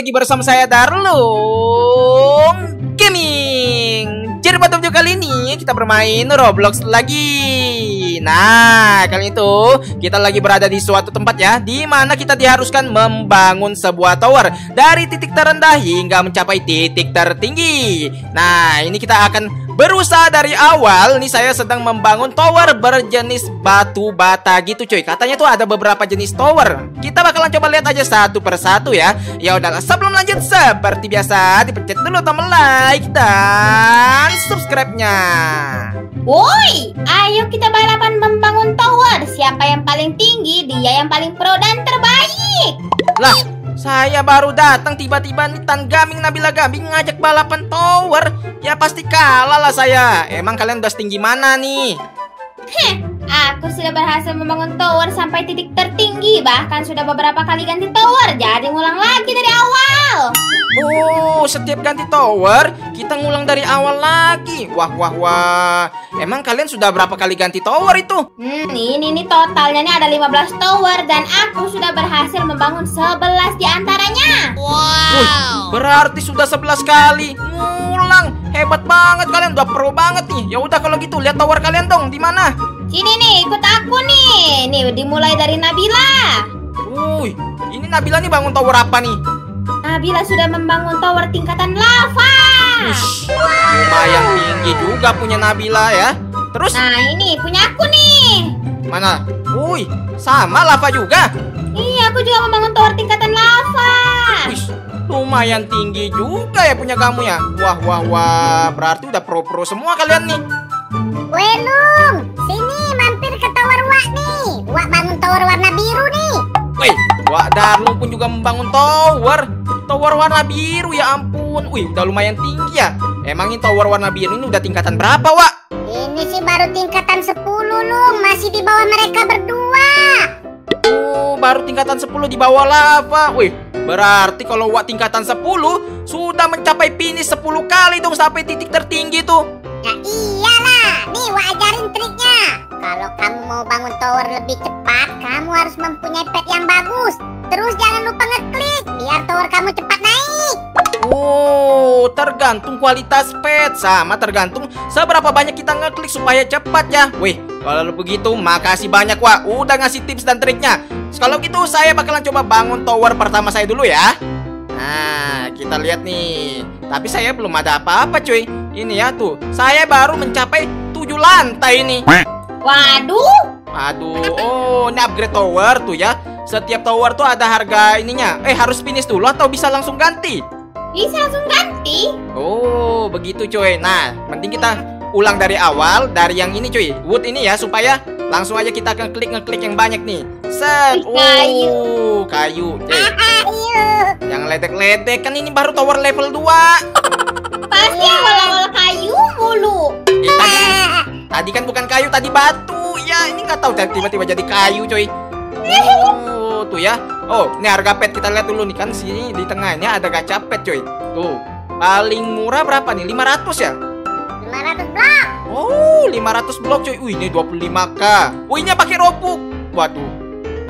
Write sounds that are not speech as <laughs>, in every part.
lagi bersama saya Darlung Gaming. Jadi pada video kali ini kita bermain Roblox lagi. Nah, kali itu kita lagi berada di suatu tempat ya, di mana kita diharuskan membangun sebuah tower dari titik terendah hingga mencapai titik tertinggi. Nah, ini kita akan Berusaha dari awal nih saya sedang membangun tower berjenis batu bata gitu cuy. Katanya tuh ada beberapa jenis tower. Kita bakalan coba lihat aja satu persatu ya. Ya udah sebelum lanjut seperti biasa dipencet dulu tombol like dan subscribe-nya. Woi, ayo kita balapan membangun tower. Siapa yang paling tinggi, dia yang paling pro dan terbaik. Lah, saya baru datang tiba-tiba nih Tan Gaming Nabila Gaming ngajak balapan tower. Ya pasti kalah lah saya. Emang kalian udah setinggi mana nih? Heh, aku sudah berhasil membangun tower sampai titik tertinggi. Bahkan sudah beberapa kali ganti tower. Jadi ngulang lagi dari awal. Oh, setiap ganti tower, kita ngulang dari awal lagi. Wah, wah, wah. Emang kalian sudah berapa kali ganti tower itu? Hmm, ini nih totalnya nih ada 15 tower dan aku sudah berhasil membangun 11 di antaranya. Wow. Wih, berarti sudah 11 kali ngulang. Hebat banget kalian, udah pro banget nih. Ya udah kalau gitu lihat tower kalian dong, di mana? Sini nih, ikut aku nih. Nih dimulai dari Nabila. Wih, ini Nabila nih bangun tower apa nih? Nabila sudah membangun tower tingkatan lava. Ush, lumayan tinggi juga punya Nabila ya. Terus? Nah ini punya aku nih. Mana? Wih, sama lava juga. Iya, aku juga membangun tower tingkatan lava. Ush, lumayan tinggi juga ya punya kamu ya. Wah, wah, wah. Berarti udah pro-pro semua kalian nih. Welung, sini mampir ke tower Wak nih. Wak bangun tower warna biru nih. Wih, Wak Darlung pun juga membangun tower. Tower warna biru ya ampun. Wih, udah lumayan tinggi ya. Emangnya tower warna biru ini udah tingkatan berapa, Wak? Ini sih baru tingkatan 10, Lung. Masih di bawah mereka berdua. Oh, baru tingkatan 10 di bawah lava. Wih, berarti kalau Wak tingkatan 10 sudah mencapai finish 10 kali dong sampai titik tertinggi tuh. Ya iyalah. Nih, Wak ajarin triknya. Kalau kamu mau bangun tower lebih cepat, kamu harus mempunyai pet yang bagus. Terus jangan lupa ngeklik tower kamu cepat naik. Oh, tergantung kualitas pet sama tergantung seberapa banyak kita ngeklik supaya cepat ya. Wih, kalau begitu makasih banyak Wak udah ngasih tips dan triknya. Kalau gitu saya bakalan coba bangun tower pertama saya dulu ya. Nah, kita lihat nih. Tapi saya belum ada apa-apa cuy. Ini ya tuh, saya baru mencapai 7 lantai ini. Waduh. Aduh, oh ini upgrade tower tuh ya. Setiap tower tuh ada harga ininya. Eh harus finish dulu atau bisa langsung ganti? Bisa langsung ganti. Oh begitu cuy. Nah, penting kita ulang dari awal dari yang ini cuy. Wood ini ya supaya langsung aja kita akan klik ngeklik yang banyak nih. Set. Kayu. Oh, kayu. Eh, Ayo. yang ledek-ledek kan ini baru tower level 2. Pasti awal-awal kayu mulu. Eh, tadi, tadi kan bukan kayu, tadi batu. Ya, ini nggak tahu tiba-tiba jadi kayu cuy. Oh, tuh ya. Oh, ini harga pet kita lihat dulu nih kan sini di tengahnya ada gacha pet cuy. Tuh. Paling murah berapa nih? 500 ya? 500 blok. Oh, 500 blok cuy. Wih, ini 25k. Wih, ini pakai robuk. Waduh.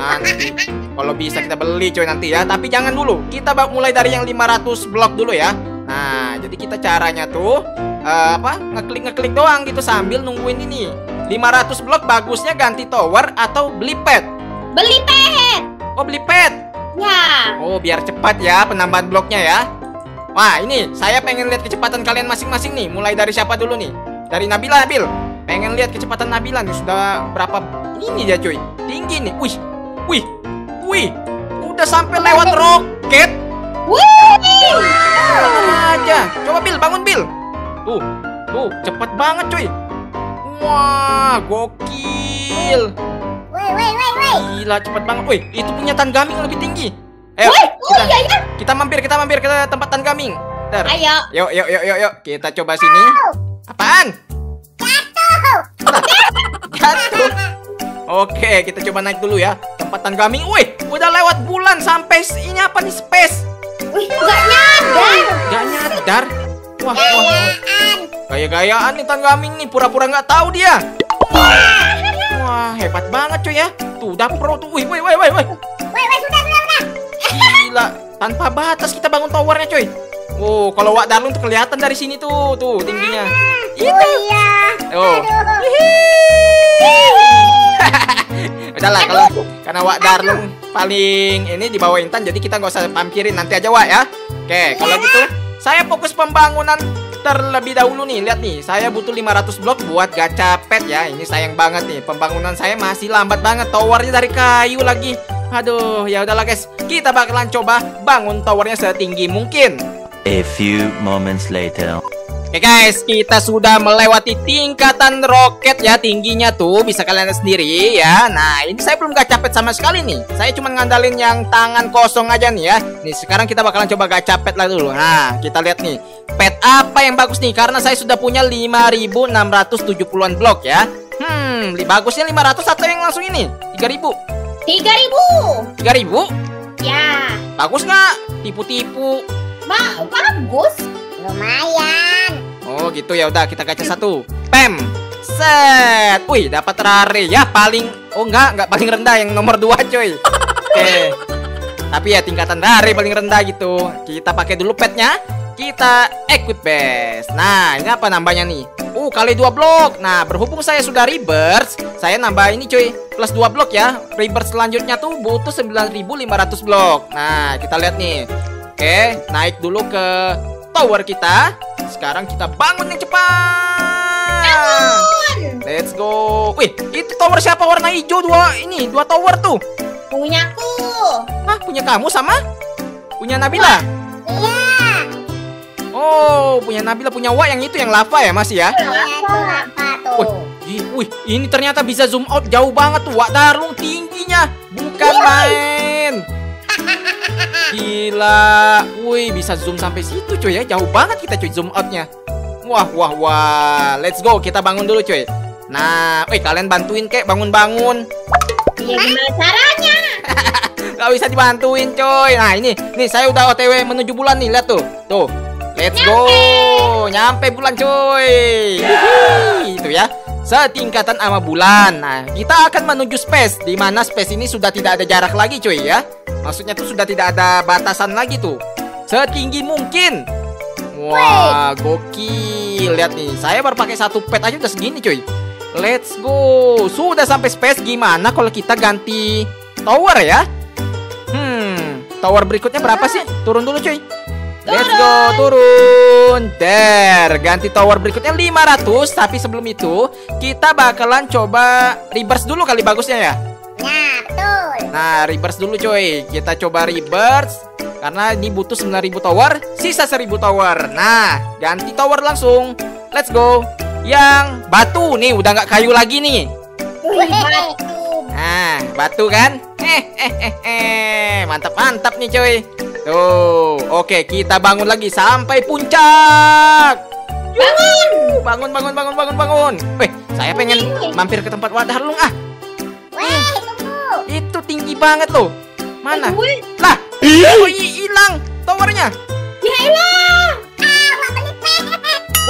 Nanti kalau bisa kita beli cuy nanti ya, tapi jangan dulu. Kita bak mulai dari yang 500 blok dulu ya. Nah, jadi kita caranya tuh eh, apa? Ngeklik-ngeklik doang gitu sambil nungguin ini. 500 blok bagusnya ganti tower atau beli pet. Beli pet. Oh, beli pet. Ya. Oh, biar cepat ya penambahan bloknya ya. Wah, ini saya pengen lihat kecepatan kalian masing-masing nih. Mulai dari siapa dulu nih? Dari Nabila, Nabil. Pengen lihat kecepatan Nabila nih. Sudah berapa ini ya, cuy? Tinggi nih. Wih. Wih. Wih. Udah sampai lewat roket. Wih. aja. Coba Bil, bangun Bil. Tuh. Tuh, cepet banget, cuy. Wah, gokil. Woi, woi, woi, woi. Gila, cepet banget. Wih, itu punya Tan Gaming yang lebih tinggi. Ayo, Wih, oh kita, iya ya. kita mampir, kita mampir ke tempat Tan Gaming. Ntar. Ayo. Yuk, yuk, yuk, yuk, yuk. Kita coba sini. Apaan? Jatuh. Oke, kita coba naik dulu ya. Tempatan gaming. Wih, udah lewat bulan sampai ini apa nih space? Wih, nggak nyadar. Gak nyadar. Wah, wah. Gaya-gayaan nih Tan Gaming nih, pura-pura nggak tahu dia. Wah, hebat banget cuy ya. Tuh, udah pro tuh. Wih, wih, wih, wih, wih. Woi, woi, sudah, sudah, sudah. Gila. Tanpa batas kita bangun towernya coy. Oh, kalau Wak Darlung tuh kelihatan dari sini tuh, tuh tingginya. Oh iya. Oh. Udahlah kalau karena Wak Darlung paling ini di bawah Intan jadi kita nggak usah pamkirin nanti aja Wak ya. Oke, kalau gitu saya fokus pembangunan terlebih dahulu nih. Lihat nih, saya butuh 500 blok buat gacha pet ya. Ini sayang banget nih, pembangunan saya masih lambat banget. Towernya dari kayu lagi. Aduh, ya udahlah guys. Kita bakalan coba bangun towernya setinggi mungkin. A few moments later. Oke guys, kita sudah melewati tingkatan roket ya tingginya tuh bisa kalian lihat sendiri ya. Nah ini saya belum gacapet sama sekali nih. Saya cuma ngandalin yang tangan kosong aja nih ya. Nih sekarang kita bakalan coba gacapet lah dulu. Nah kita lihat nih pet apa yang bagus nih karena saya sudah punya 5.670an blok ya. Hmm, bagusnya 500 atau yang langsung ini 3.000? 3000. 3.000? Ya. Bagus nggak? Tipu-tipu. Ma bagus. Lumayan. Oh gitu ya udah kita gacha satu. Pem. Set. Wih dapat rare ya paling oh enggak enggak paling rendah yang nomor 2 coy. Oke. Tapi ya tingkatan rare paling rendah gitu. Kita pakai dulu petnya. Kita equip best. Nah, ini apa nambahnya nih? Uh, kali dua blok. Nah, berhubung saya sudah rebirth, saya nambah ini cuy, plus dua blok ya. Rebirth selanjutnya tuh butuh 9500 blok. Nah, kita lihat nih. Oke, naik dulu ke tower kita. Sekarang kita bangun yang cepat. Let's go. Wih, itu tower siapa warna hijau dua ini, dua tower tuh. Punyaku. Hah, punya kamu sama? Punya Nabila? Iya. Oh, punya Nabila, punya Wak yang itu yang lava ya masih ya? Iya itu apa tuh? Wih, ih, wih, ini ternyata bisa zoom out jauh banget tuh. Wak Darlung tingginya, bukan main. Gila, wih bisa zoom sampai situ cuy ya, jauh banget kita cuy zoom outnya. Wah, wah, wah, let's go, kita bangun dulu cuy. Nah, wih kalian bantuin kek. Bangun-bangun. Iya gimana caranya? <laughs> Gak bisa dibantuin coy Nah ini. Nih saya udah otw menuju bulan nih. Lihat tuh. Tuh. Let's go. Nyampe. Bulan coy Hihi, Itu ya. Setingkatan sama bulan. Nah kita akan menuju space Di mana space ini sudah tidak ada jarak lagi coy ya Maksudnya tuh sudah tidak ada batasan lagi tuh. Setinggi mungkin. Wah gokil. Lihat nih Saya baru pakai satu pet aja udah segini coy Let's go. Sudah sampai space Gimana kalau kita ganti Tower ya? Hmm, tower berikutnya berapa sih? Turun dulu cuy. Let's go, turun. Der, ganti tower berikutnya 500, tapi sebelum itu kita bakalan coba reverse dulu kali bagusnya ya. Nah, betul. Nah, reverse dulu cuy. Kita coba reverse karena ini butuh 9000 tower, sisa 1000 tower. Nah, ganti tower langsung. Let's go. Yang batu nih udah nggak kayu lagi nih. Nah, batu kan? Eh, eh, eh, eh. Mantap, mantap nih cuy. Tuh, oke kita bangun lagi sampai puncak. Bangun, bangun, bangun, bangun, bangun, bangun. Weh, saya pengen mampir ke tempat wadah lung ah. Weh. Itu tinggi banget tuh. Mana? Wih, Lah, oh, hi- hilang towernya. Ya elah.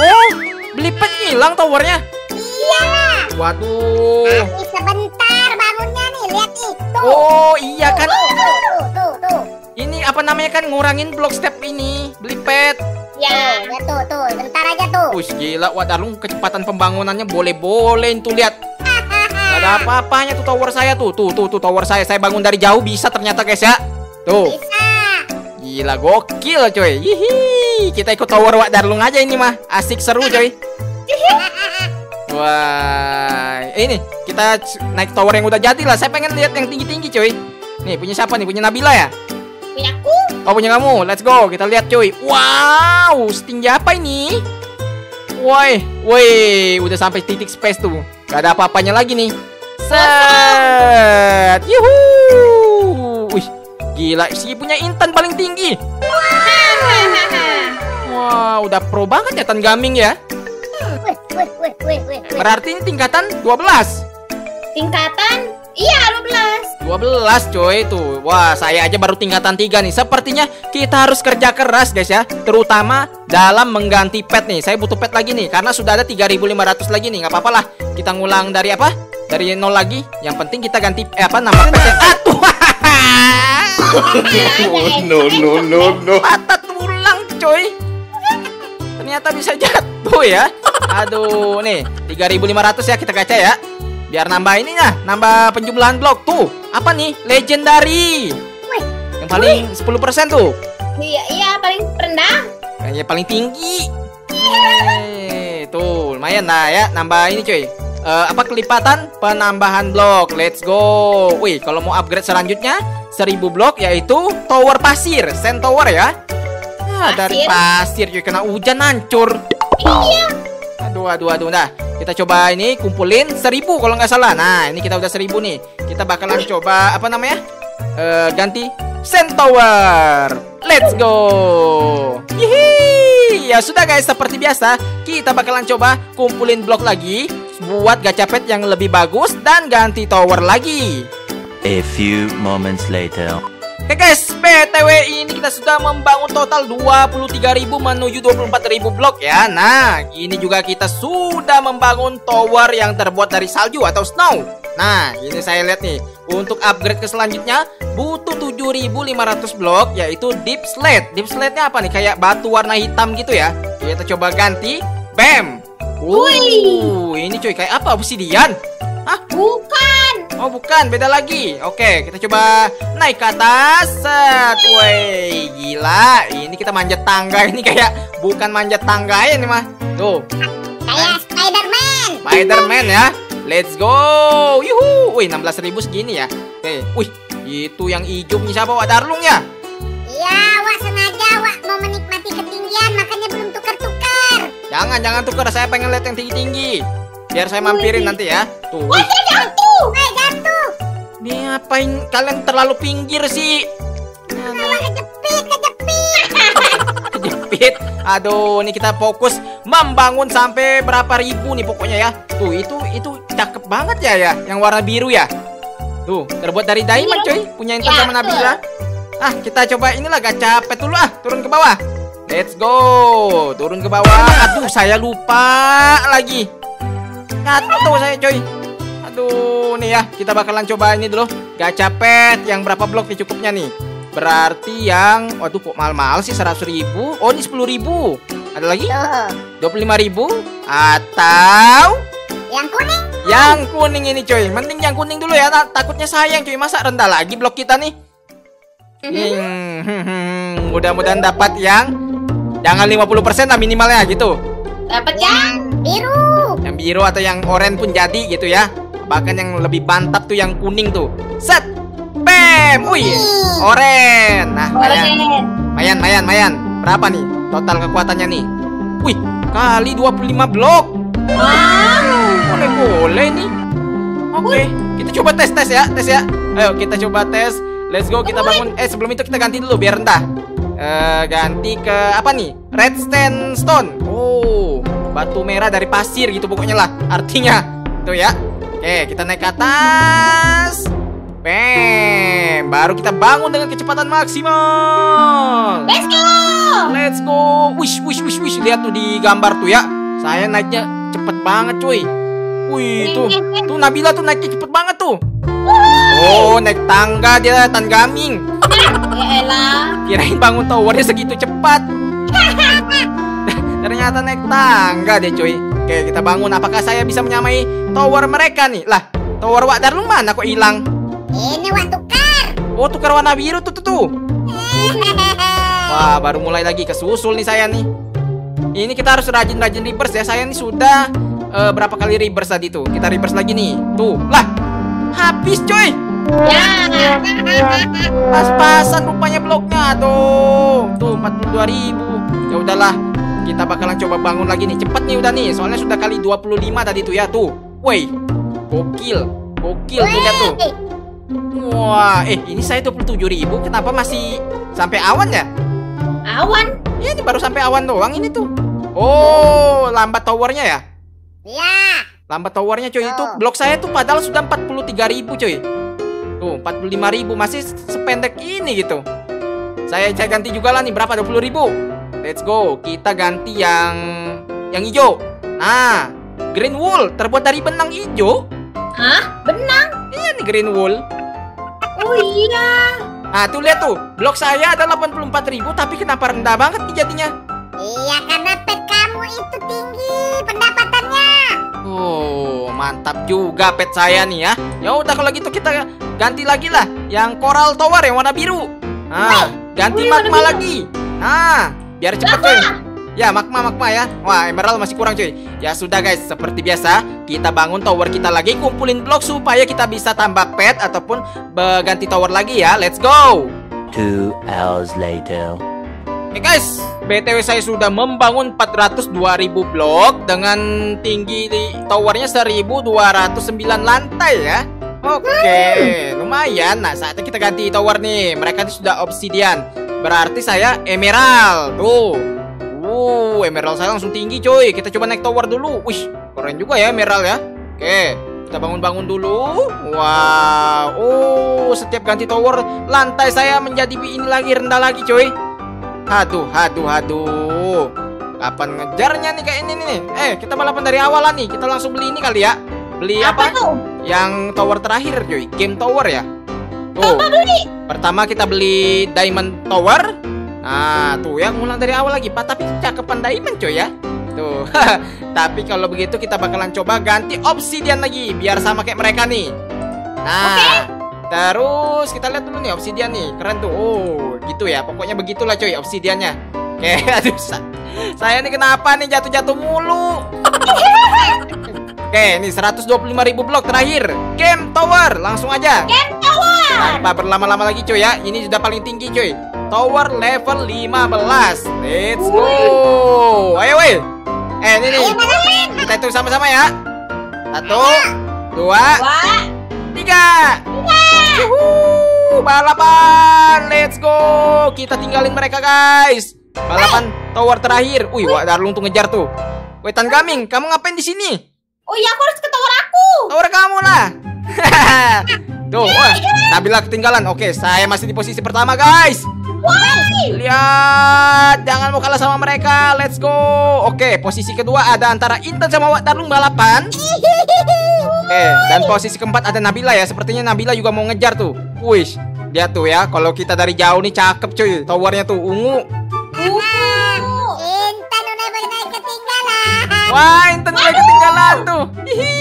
Oh, beli pet hilang towernya. Iya lah. Waduh. Masih sebentar bangunnya nih, lihat nih. Tuh. Oh, iya kan. Tuh, tuh, tuh. Ini apa namanya kan ngurangin block step ini. Beli pet. Ya. Tuh, ya tuh, tuh. Bentar aja tuh. Wih gila Wadarlung kecepatan pembangunannya boleh-boleh tuh lihat ada apa-apanya tuh tower saya tuh? Tuh tuh tuh tower saya. Saya bangun dari jauh bisa ternyata guys ya. Tuh. Bisa. Gila gokil coy. Hihi. Kita ikut tower Wadarlung aja ini mah. Asik seru coy. Wah Ini. Kita naik tower yang udah jadi lah. Saya pengen lihat yang tinggi-tinggi coy. Nih punya siapa nih? Punya Nabila ya? Punyaku. Oh punya kamu, let's go, kita lihat cuy Wow, setinggi apa ini? Woi, woi, udah sampai titik space tuh. Gak ada apa-apanya lagi nih Set. Yuhu. Wih, gila, si punya Intan paling tinggi. Wah, udah pro banget ya Tan Gaming ya. Berarti ini tingkatan 12 Tingkatan? Iya, 12. 12 coy tuh. Wah saya aja baru tingkatan 3 nih. Sepertinya kita harus kerja keras guys ya. Terutama dalam mengganti pet nih. Saya butuh pet lagi nih Karena sudah ada 3500 lagi nih. Nggak apa-apa lah. Kita ngulang dari apa? Dari nol lagi Yang penting kita ganti eh, apa nama petnya Atuh <laughs> no, no, no, no. Patah tulang coy. Ternyata bisa jatuh ya. Aduh nih 3500 ya kita kaca ya. Biar nambah ininya Nambah penjumlahan blok Tuh. Apa nih Legendary? Wih. Yang paling 10% tuh. Iya, iya paling rendah. Kayaknya paling tinggi. Eh, Tuh lumayan lah ya Nambah ini cuy Eh, apa kelipatan? Penambahan blok. Let's go. Wih kalau mau upgrade selanjutnya 1000 blok yaitu tower pasir. Sand tower ya. Ah, Dari pasir. Cuy kena hujan hancur. Iya. Aduh aduh aduh Nah kita coba ini kumpulin 1000 kalau nggak salah. Nah ini kita udah 1000 nih. Kita bakalan coba apa namanya? Eh, Ganti Sand tower. Let's go. Hihi Ya sudah guys. Seperti biasa Kita bakalan coba kumpulin blok lagi Buat gacapet yang lebih bagus Dan ganti tower lagi A few moments later. Oke guys, BTW ini kita sudah membangun total 23.000 menuju 24.000 blok ya. Nah, ini juga kita sudah membangun tower yang terbuat dari salju atau snow. Nah, ini saya lihat nih, untuk upgrade ke selanjutnya butuh 7.500 blok yaitu deep slate. Deep slate-nya apa nih? Kayak batu warna hitam gitu ya. Kita coba ganti. Bam. Uh, ini cuy kayak apa? Obsidian. Hah? Bukan. Oh bukan, beda lagi. Oke, kita coba naik ke atas. Set, Wey, gila. Ini kita manjat tangga. <laughs> Ini kayak bukan manjat tangga ya ini mah. Tuh, Kayak Spiderman. Spiderman ya. Let's go. Yuhu. Wih, 16.000 segini ya. Oke, wih, itu yang hijau punya siapa? Wak Darlung ya? Iya, Wak sengaja Wak mau menikmati ketinggian makanya belum tukar-tukar. Jangan, jangan tukar. Saya pengen lihat yang tinggi-tinggi. Biar saya mampirin nanti ya. Tuh, wih. Jatuh. Eh, jatuh. Ini ngapain kalian terlalu pinggir sih? Malah kejepit, kejepit. <laughs> kejepit. Aduh, ini kita fokus membangun sampai berapa ribu nih pokoknya ya. Tuh, itu itu cakep banget ya ya, yang warna biru ya. Tuh, terbuat dari diamond coy, punya Intan Ya, sama Nabila. Ah, kita coba inilah gacapet dulu ah, turun ke bawah. Let's go, turun ke bawah. Aduh, saya lupa lagi. Jatuh saya coy. Aduh, nih ya, kita bakalan coba ini dulu. Gacapet yang berapa blok nih cukupnya nih? Berarti yang Waduh kok mahal-mahal sih 100 ribu Oh ini 10 ribu Ada lagi? Tuh, 25 ribu Atau yang kuning. Yang kuning ini coy Mending yang kuning dulu ya ta- Takutnya sayang coy Masa rendah lagi blok kita nih Hmm, hmm, hmm. Mudah-mudahan dapat yang Jangan 50% lah minimalnya gitu. Dapat ya? Biru. Yang biru atau yang oranye pun jadi gitu ya. Bahkan yang lebih mantap tuh yang kuning tuh. Set! Bam! Wih Oren Nah mayan. Mayan mayan mayan. Berapa nih total kekuatannya nih? Wih kali 25 blok. Wow. Boleh boleh nih? Oke Kita coba tes tes ya Tes ya. Ayo kita coba tes. Let's go kita bangun. Eh sebelum itu kita ganti dulu biar rendah Eh Ganti ke apa nih Red Sandstone Oh Batu merah dari pasir gitu pokoknya lah Artinya Tuh ya Oke kita naik ke atas Bam Baru kita bangun dengan kecepatan maksimal Let's go. Let's go. Wish, wish, wish, wish. Lihat tuh di gambar tuh ya. Saya naiknya cepet banget, cuy. Wih, tuh. Tuh Nabila tuh naiknya cepet banget tuh. Oh, naik tangga dia tanggaming. Ya elah. Kirain bangun towernya segitu cepat. Ternyata naik tangga deh, cuy. Oke, kita bangun. Apakah saya bisa menyamai tower mereka nih? Lah, tower Wak Darlung mana kok hilang? Ini Wak tukar. Oh, tukar warna biru tuh tuh tuh. <laughs> Wah, baru mulai lagi kesusul nih saya nih. Ini kita harus rajin-rajin reverse ya. Saya nih sudah eh, berapa kali reverse tadi tuh. Kita reverse lagi nih. Tuh, lah. Habis coy. Ya. Pas-pasan rupanya bloknya tuh. Tuh 42 ribu. Ya udahlah. Kita bakalan coba bangun lagi nih. Cepet nih udah nih. Soalnya sudah kali 25 tadi tuh ya. Tuh. Woi. Gokil. Gokil tuh lihat tuh. Wah, eh ini saya 27 ribu. Kenapa masih sampai awan ya? Awan. Ya, ini baru sampai awan doang ini tuh. Oh, lambat towernya ya? Ya. Lambat towernya coy itu Oh. blok saya tuh padahal sudah 43 ribu coy. Tuh 45 ribu masih sependek ini gitu. Saya saya ganti juga lah nih berapa 20 ribu. Let's go kita ganti yang yang hijau. Nah green wool terbuat dari benang hijau. Hah? Benang? Iya nih green wool. Oh iya. Nah, tuh lihat tuh, blok saya ada 84.000 tapi kenapa rendah banget nih jadinya? Iya karena pet kamu itu tinggi pendapatannya. Oh, mantap juga pet saya nih ya. Ya udah kalau gitu kita ganti lagi lah yang coral tower yang warna biru. Nah, ganti Wih, magma lagi. Nah, biar cepet coy. Ya, magma magma ya. Wah, emerald masih kurang coy. Ya sudah guys, seperti biasa, kita bangun tower kita lagi, kumpulin blok supaya kita bisa tambah pet ataupun be- ganti tower lagi ya. Let's go. Two hours later. Oke guys, BTW saya sudah membangun 402.000 blok dengan tinggi towernya 1209 lantai ya. Oke, lumayan. Nah, saatnya kita ganti tower nih. Mereka ini sudah obsidian. Berarti saya emerald. Tuh. Uh, emerald saya langsung tinggi coy. Kita coba naik tower dulu. Wih, keren juga ya emerald ya. Oke, kita bangun-bangun dulu. Wow. Oh, setiap ganti tower lantai saya menjadi ini lagi rendah lagi coy. Haduh, haduh, haduh. Kapan ngejarnya nih kayak ini nih? Eh, kita balapan dari awalan nih. Kita langsung beli ini kali ya. Beli apa? Apa tuh? Yang tower terakhir, cuy. Game tower ya. Tuh. Pertama kita beli diamond tower. Nah, tuh ya ngulang dari awal lagi, Pak. Tapi cakepan diamond, cuy ya. Tuh. <laughs> Tapi kalau begitu kita bakalan coba ganti obsidian lagi biar sama kayak mereka nih. Nah, terus kita lihat dulu nih obsidian nih. Keren tuh. Oh, gitu ya. Pokoknya begitulah cuy obsidiannya. Oke, <laughs> aduh sa- saya nih kenapa nih jatuh-jatuh mulu? <laughs> Oke, ini 125.000 blok terakhir. Game Tower, langsung aja. Game Tower. Tanpa berlama-lama lagi cuy ya. Ini sudah paling tinggi cuy. Tower level 15. Let's go. Ayo weh. Eh, ini nih. Kita hitung sama-sama ya. Satu, dua, Wah. tiga. Yuhu, balapan. Let's go. Kita tinggalin mereka guys. Balapan tower terakhir. Wih, Wak Darlung tuh ngejar tuh. Weh, Tan Gaming, kamu ngapain di sini? Oh iya aku harus ke tower aku. Tower kamu lah. <laughs> Tuh, wah, Nabila ketinggalan. Oke, saya masih di posisi pertama, guys. Woi. Lihat, jangan mau kalah sama mereka. Let's go. Oke, posisi kedua ada antara Intan sama Wak Darlung balapan. Oke, dan posisi keempat ada Nabila ya. Sepertinya Nabila juga mau ngejar tuh. Wih, lihat tuh ya. Kalau kita dari jauh nih cakep cuy. Towernya tuh ungu. Uh. Intan udah naik ketinggalan. Wah, Intan mulai ketinggalan tuh. Hihi.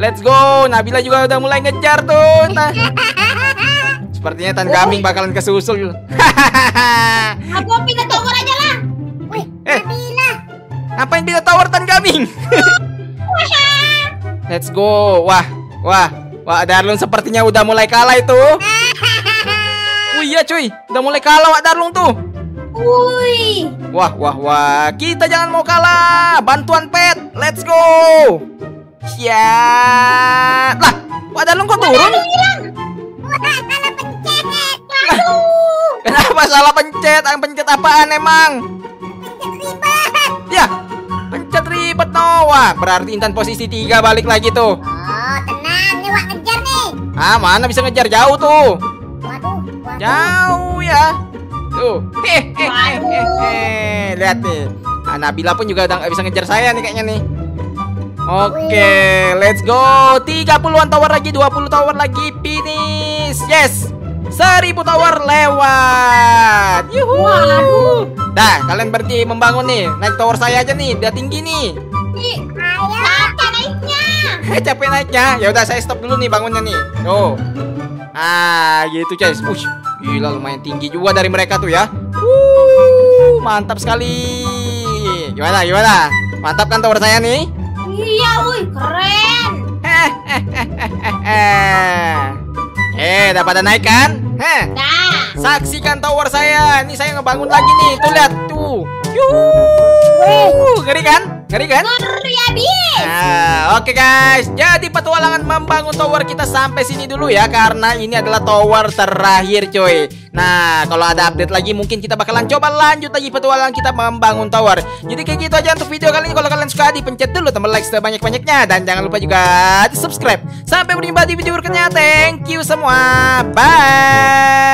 Let's go. Nabila juga udah mulai ngejar tuh. Nah. <laughs> Sepertinya Tan Gaming bakalan kesusul. <laughs> Aku pindah tower aja lah. Wih, Eh. Nabila. Ngapain pindah tower Tan Gaming? <laughs> Let's go. Wah, wah, wah Darlung sepertinya udah mulai kalah itu. <laughs> Oh iya cuy, udah mulai kalah Wak Darlung tuh. Wih. Wah, wah, wah, kita jangan mau kalah. Bantuan pet, let's go. Siap. Lah, Wak Darlung kok turun? Wah, salah pencet. <laughs> Kenapa salah pencet? Ah, Pencet apaan emang? Ya, pencet ribet no. Wah, berarti Intan posisi 3 balik lagi tuh. Oh, tenang nih Wak ngejar nih. Ah, mana bisa ngejar jauh tuh? Waduh, waduh. Jauh ya. Tuh. Eh, eh, eh, eh, eh. Lihat nih. Ah, Nabila pun juga udah nggak bisa ngejar saya nih kayaknya nih. Oke, let's go. 30-an tower lagi, 20 tower lagi, finish. Yes. 1000 tower lewat. Yuhu. Waduh. Dah, kalian berhenti membangun nih. Naik tower saya aja nih, udah tinggi nih. Ih, Ayo. Apa naiknya? Capek naiknya. Ya udah saya stop dulu nih bangunnya nih. Tuh. Ah, gitu guys. Ush, gila lumayan tinggi juga dari mereka tuh ya. Wuh, mantap sekali. Gimana? Gimana? Mantap kan tower saya nih? Iya, wih, keren. eh, udah pada naik kan? Heh. Nah, Saksikan tower saya. Ini saya ngebangun lagi nih. Tuh lihat tuh. Yuhu. Ngeri kan? Ngeri kan? ngeri. Nah, oke guys. Jadi petualangan membangun tower kita sampai sini dulu ya karena ini adalah tower terakhir, coy. Nah, kalau ada update lagi mungkin kita bakalan coba lanjut lagi petualangan kita membangun tower. Jadi kayak gitu aja untuk video kali ini. Kalau kalian suka dipencet dulu tombol like sebanyak-banyaknya dan jangan lupa juga di subscribe. Sampai berjumpa di video berikutnya. Thank you semua. Bye.